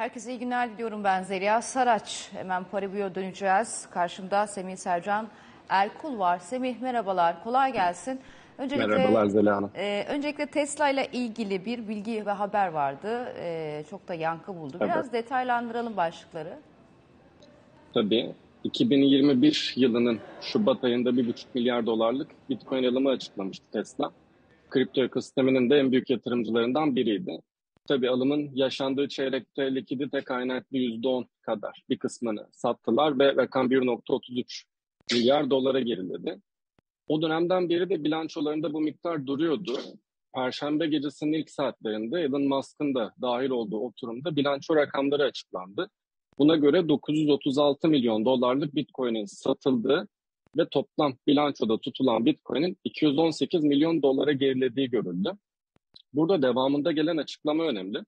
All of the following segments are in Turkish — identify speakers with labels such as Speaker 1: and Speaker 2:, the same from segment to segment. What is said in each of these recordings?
Speaker 1: Herkese iyi günler diliyorum ben Zeliha Saraç. Hemen Paribu'ya döneceğiz. Karşımda Semih Sercan Erkul var. Semih merhabalar, kolay gelsin.
Speaker 2: Öncelikle, Merhabalar Zeliha Hanım.
Speaker 1: E, öncelikle Tesla ile ilgili bir bilgi ve haber vardı. E, çok da yankı buldu. Biraz evet. detaylandıralım başlıkları.
Speaker 2: Tabii. 2021 yılının Şubat ayında 1,5 milyar dolarlık Bitcoin alımı açıklamıştı Tesla. Kripto ekosisteminin de en büyük yatırımcılarından biriydi. Tabii alımın yaşandığı çeyrekte likidite kaynaklı %10 kadar bir kısmını sattılar ve rakam 1.33 milyar dolara geriledi. O dönemden beri de bilançolarında bu miktar duruyordu. Perşembe gecesinin ilk saatlerinde Elon Musk'ın da dahil olduğu oturumda bilanço rakamları açıklandı. Buna göre 936 milyon dolarlık Bitcoin'in satıldığı ve toplam bilançoda tutulan Bitcoin'in 218 milyon dolara gerilediği görüldü. Burada devamında gelen açıklama önemli.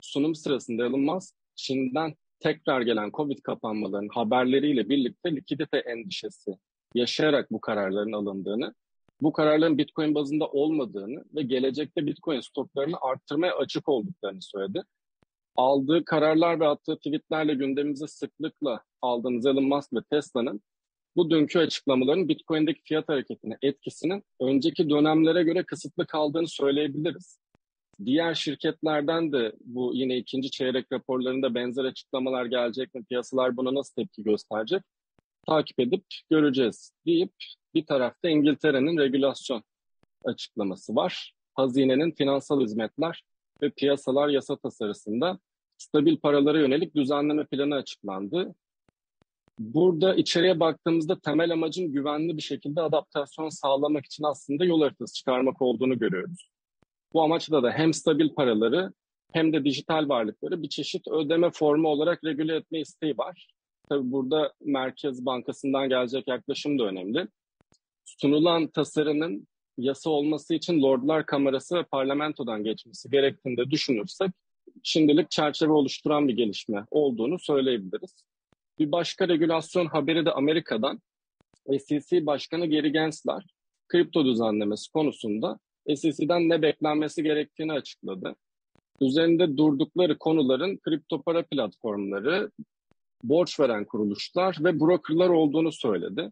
Speaker 2: Sunum sırasında Elon Musk, Çin'den tekrar gelen Covid kapanmalarının haberleriyle birlikte likidite endişesi yaşayarak bu kararların alındığını, bu kararların Bitcoin bazında olmadığını ve gelecekte Bitcoin stoklarını arttırmaya açık olduklarını söyledi. Aldığı kararlar ve attığı tweetlerle gündemimize sıklıkla aldığımız Elon Musk ve Tesla'nın bu dünkü açıklamaların Bitcoin'deki fiyat hareketine etkisinin önceki dönemlere göre kısıtlı kaldığını söyleyebiliriz. Diğer şirketlerden de bu yine ikinci çeyrek raporlarında benzer açıklamalar gelecek mi? Piyasalar buna nasıl tepki gösterecek? Takip edip göreceğiz deyip bir tarafta İngiltere'nin regülasyon açıklaması var. Hazinenin finansal hizmetler ve piyasalar yasa tasarısında stabil paralara yönelik düzenleme planı açıklandı. Burada içeriye baktığımızda temel amacın güvenli bir şekilde adaptasyon sağlamak için aslında yol haritası çıkarmak olduğunu görüyoruz. Bu amaçla da hem stabil paraları hem de dijital varlıkları bir çeşit ödeme formu olarak regüle etme isteği var. Tabii burada Merkez Bankası'ndan gelecek yaklaşım da önemli. Sunulan tasarının yasa olması için Lordlar Kamerası ve parlamentodan geçmesi gerektiğini de düşünürsek şimdilik çerçeve oluşturan bir gelişme olduğunu söyleyebiliriz. Bir başka regülasyon haberi de Amerika'dan. SEC Başkanı Gary Gensler kripto düzenlemesi konusunda SEC'den ne beklenmesi gerektiğini açıkladı. Üzerinde durdukları konuların kripto para platformları, borç veren kuruluşlar ve brokerlar olduğunu söyledi.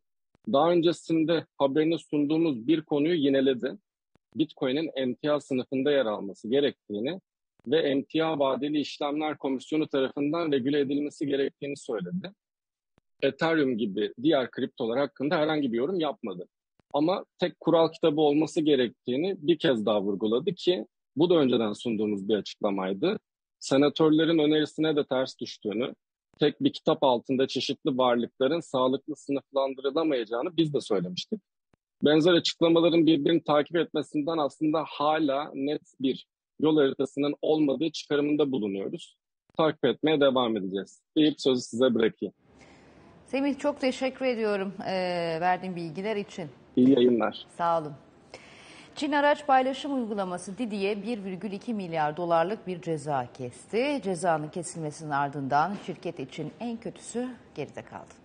Speaker 2: Daha öncesinde haberini sunduğumuz bir konuyu yineledi. Bitcoin'in emtia sınıfında yer alması gerektiğini ve emtia vadeli işlemler komisyonu tarafından regüle edilmesi gerektiğini söyledi. Ethereum gibi diğer kriptolar hakkında herhangi bir yorum yapmadı. Ama tek kural kitabı olması gerektiğini bir kez daha vurguladı ki bu da önceden sunduğumuz bir açıklamaydı. Senatörlerin önerisine de ters düştüğünü, tek bir kitap altında çeşitli varlıkların sağlıklı sınıflandırılamayacağını biz de söylemiştik. Benzer açıklamaların birbirini takip etmesinden aslında hala net bir yol haritasının olmadığı çıkarımında bulunuyoruz. Takip etmeye devam edeceğiz. Deyip sözü size bırakayım.
Speaker 1: Semih çok teşekkür ediyorum e, verdiğin bilgiler için.
Speaker 2: İyi yayınlar.
Speaker 1: Sağ olun. Çin araç paylaşım uygulaması Didi'ye 1,2 milyar dolarlık bir ceza kesti. Cezanın kesilmesinin ardından şirket için en kötüsü geride kaldı.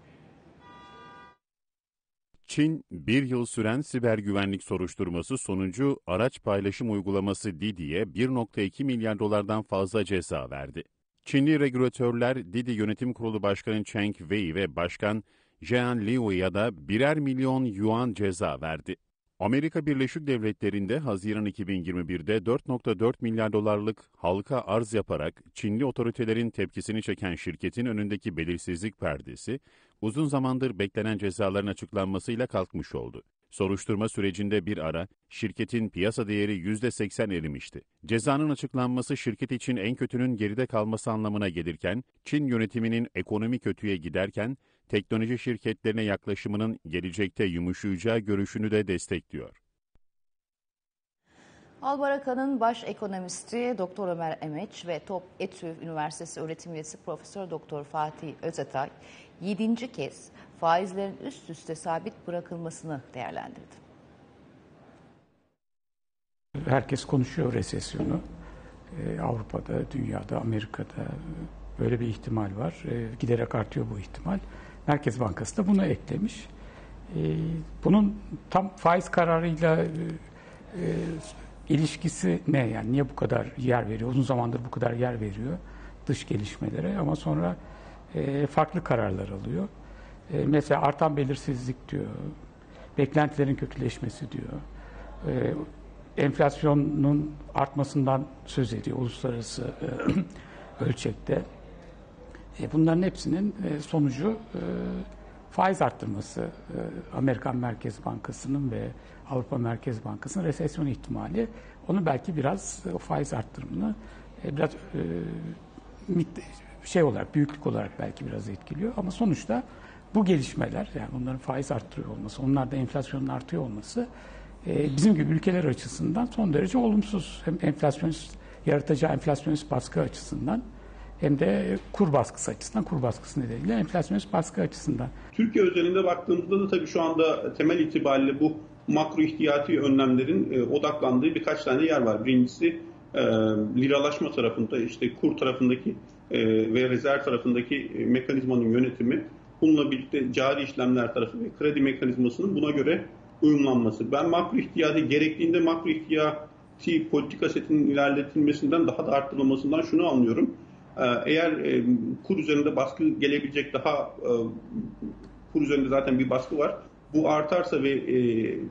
Speaker 3: Çin, bir yıl süren siber güvenlik soruşturması sonucu araç paylaşım uygulaması Didi'ye 1.2 milyar dolardan fazla ceza verdi. Çinli regülatörler Didi Yönetim Kurulu Başkanı Cheng Wei ve Başkan Jean Liu'ya da birer milyon yuan ceza verdi. Amerika Birleşik Devletleri'nde Haziran 2021'de 4.4 milyar dolarlık halka arz yaparak Çinli otoritelerin tepkisini çeken şirketin önündeki belirsizlik perdesi, uzun zamandır beklenen cezaların açıklanmasıyla kalkmış oldu. Soruşturma sürecinde bir ara şirketin piyasa değeri %80 erimişti. Cezanın açıklanması şirket için en kötünün geride kalması anlamına gelirken, Çin yönetiminin ekonomi kötüye giderken teknoloji şirketlerine yaklaşımının gelecekte yumuşayacağı görüşünü de destekliyor.
Speaker 1: Albaraka'nın baş ekonomisti Doktor Ömer Emeç ve Top Etü Üniversitesi öğretim üyesi Profesör Doktor Fatih Özetay 7. kez faizlerin üst üste sabit bırakılmasını değerlendirdi.
Speaker 4: Herkes konuşuyor resesyonu. Ee, Avrupa'da, dünyada, Amerika'da böyle bir ihtimal var. Ee, giderek artıyor bu ihtimal. Merkez Bankası da bunu eklemiş. Ee, bunun tam faiz kararıyla e, ilişkisi ne? Yani niye bu kadar yer veriyor? Uzun zamandır bu kadar yer veriyor. dış gelişmelere ama sonra e, farklı kararlar alıyor. E, mesela artan belirsizlik diyor, beklentilerin kötüleşmesi diyor, e, enflasyonun artmasından söz ediyor uluslararası e, ölçekte. E, bunların hepsinin e, sonucu e, faiz arttırması. E, Amerikan Merkez Bankası'nın ve Avrupa Merkez Bankası'nın resesyon ihtimali. Onu belki biraz o faiz arttırımını e, biraz e, şey olarak, büyüklük olarak belki biraz etkiliyor. Ama sonuçta bu gelişmeler, yani onların faiz arttırıyor olması, onlarda enflasyonun artıyor olması e, bizim gibi ülkeler açısından son derece olumsuz. Hem enflasyonist, yaratacağı enflasyonist baskı açısından hem de kur baskısı açısından, kur baskısı nedeniyle enflasyonist baskı açısından.
Speaker 5: Türkiye özelinde baktığımızda da tabii şu anda temel itibariyle bu makro ihtiyati önlemlerin e, odaklandığı birkaç tane yer var. Birincisi e, liralaşma tarafında işte kur tarafındaki e, ve rezerv tarafındaki mekanizmanın yönetimi. Bununla birlikte cari işlemler tarafı ve kredi mekanizmasının buna göre uyumlanması. Ben makro ihtiyati gerektiğinde makro ihtiyati politika setinin ilerletilmesinden daha da arttırılmasından şunu anlıyorum. Ee, eğer e, kur üzerinde baskı gelebilecek daha e, kur üzerinde zaten bir baskı var. Bu artarsa ve e,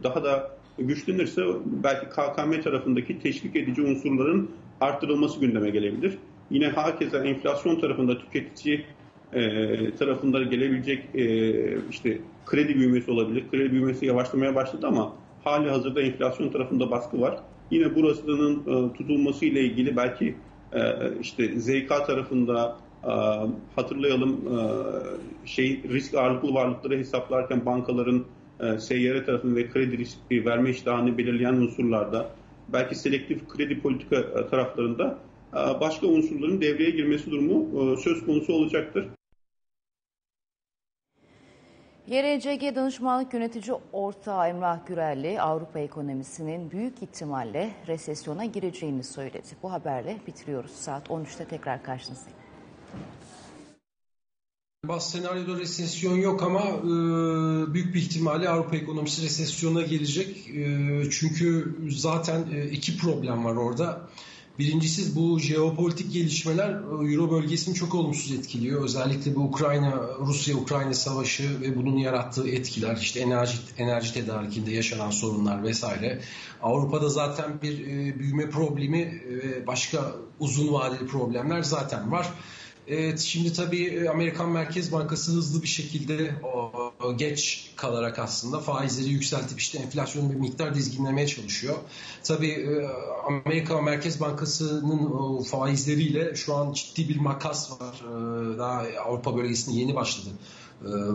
Speaker 5: daha da güçlenirse belki KKM tarafındaki teşvik edici unsurların arttırılması gündeme gelebilir. Yine hakeza enflasyon tarafında tüketici tarafında gelebilecek işte kredi büyümesi olabilir. Kredi büyümesi yavaşlamaya başladı ama hali hazırda enflasyon tarafında baskı var. Yine burasının tutulması ile ilgili belki ee, işte ZK tarafında e, hatırlayalım e, şey risk ağırlıklı varlıkları hesaplarken bankaların e, seyyare tarafını ve kredi riski verme iştahını belirleyen unsurlarda belki selektif kredi politika taraflarında başka unsurların devreye girmesi durumu söz konusu olacaktır.
Speaker 1: YRCG Danışmanlık Yönetici Ortağı Emrah Gürelli Avrupa ekonomisinin büyük ihtimalle resesyona gireceğini söyledi. Bu haberle bitiriyoruz. Saat 13'te tekrar karşınızdayım.
Speaker 6: Bazı senaryoda resesyon yok ama e, büyük bir ihtimalle Avrupa ekonomisi resesyona gelecek. E, çünkü zaten e, iki problem var orada. Birincisi bu jeopolitik gelişmeler e, Euro bölgesini çok olumsuz etkiliyor. Özellikle bu Ukrayna, Rusya-Ukrayna savaşı ve bunun yarattığı etkiler, işte enerji, enerji tedarikinde yaşanan sorunlar vesaire. Avrupa'da zaten bir e, büyüme problemi ve başka uzun vadeli problemler zaten var. Evet, şimdi tabii e, Amerikan Merkez Bankası hızlı bir şekilde o geç kalarak aslında faizleri yükseltip işte enflasyonu bir miktar dizginlemeye çalışıyor. Tabii e, Amerika Merkez Bankası'nın faizleriyle şu an ciddi bir makas var. E, daha Avrupa bölgesinde yeni başladı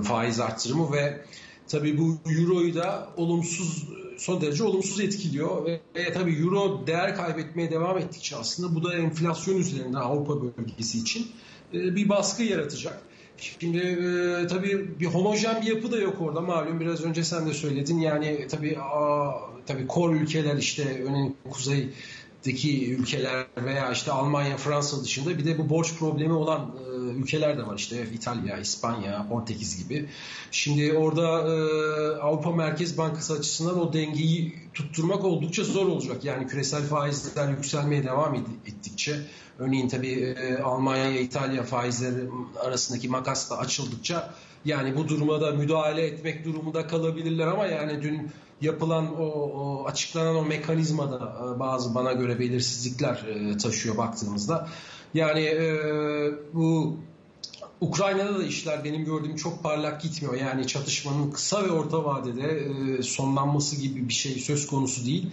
Speaker 6: faiz arttırımı ve tabii bu Euro'yu da olumsuz son derece olumsuz etkiliyor ve, ve tabii Euro değer kaybetmeye devam ettikçe aslında bu da enflasyon üzerinde Avrupa bölgesi için e, bir baskı yaratacak. Şimdi e, tabii bir homojen bir yapı da yok orada. Malum biraz önce sen de söyledin. Yani tabii a, tabii kor ülkeler işte örneğin kuzeydeki ülkeler veya işte Almanya, Fransa dışında bir de bu borç problemi olan e, ülkeler de var işte İtalya, İspanya, Portekiz gibi. Şimdi orada e, Avrupa Merkez Bankası açısından o dengeyi tutturmak oldukça zor olacak. Yani küresel faizler yükselmeye devam ettikçe Örneğin tabii e, Almanya, İtalya faizleri arasındaki makas da açıldıkça yani bu duruma da müdahale etmek durumunda kalabilirler ama yani dün yapılan o, o açıklanan o mekanizmada e, bazı bana göre belirsizlikler e, taşıyor baktığımızda. Yani e, bu Ukrayna'da da işler benim gördüğüm çok parlak gitmiyor. Yani çatışmanın kısa ve orta vadede sonlanması gibi bir şey söz konusu değil.